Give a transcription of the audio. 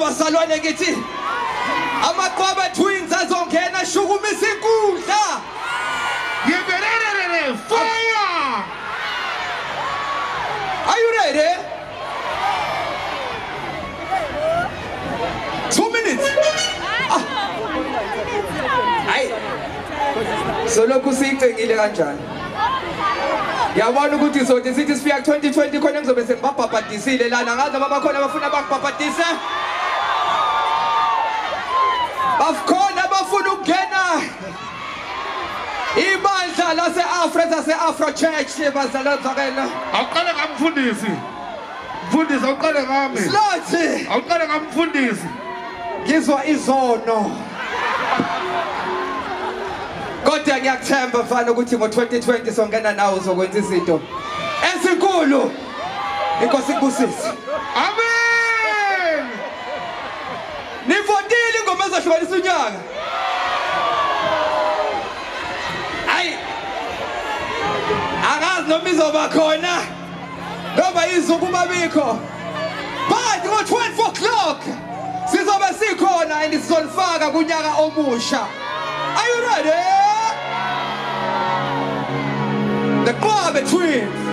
bazalwane ngithi amaqwaba twins azongena shukumisa inkundla. Yeberere fire! are you ready? Two minutes. Ah. hayi. Solokhu siyicengile kanjani? Yabona ukuthi sothi sithi sifika ku-2020 khona ngizobe sengibabhabhadisile lana. Ngazi noma bakhona abafuna bangibhabhadise bakhona abafuna ukungena. Ibandla lase-afra zase-afro church bazalazakela Awuqale ngamfundisi. Mfundisi awuqale ngami. slothi Awuqale ngamfundisi. ngizwa izono. Kodwa ngiyakuthemba mfana ukuthi ngo-2020 songena nawe uzokwenza izinto. Ezinkulu. Inkosi ikubusise. Ingoma ezahlukanisa unyaka hayi angazi noma izoba khona noma izukuba bikho but ngo-12 o'clock? Sizobe sikhona and sizolifaka kunyaka omusha are you ready? The Kwabe twins